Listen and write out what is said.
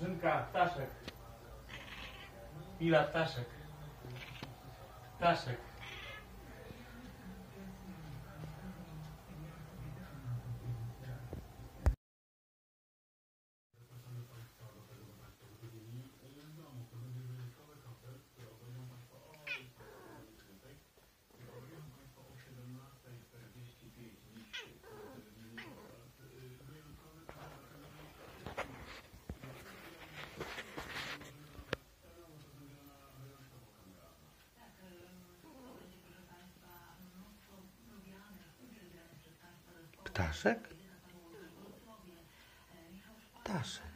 Chwilka, ptaszek. Chwila, ptaszek. Ptaszek. Ptaszek? Ptaszek.